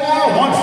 4-1